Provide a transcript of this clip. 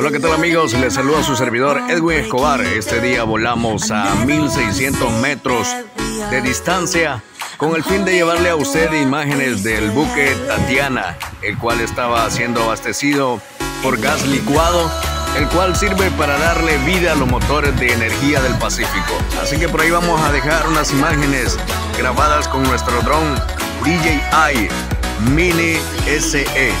Hola, ¿qué tal amigos? Les saluda su servidor Edwin Escobar. Este día volamos a 1600 metros de distancia con el fin de llevarle a usted imágenes del buque Tatiana, el cual estaba siendo abastecido por gas licuado, el cual sirve para darle vida a los motores de energía del Pacífico. Así que por ahí vamos a dejar unas imágenes grabadas con nuestro dron DJI Mini SE.